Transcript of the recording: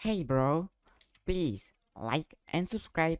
Hey bro, please like and subscribe.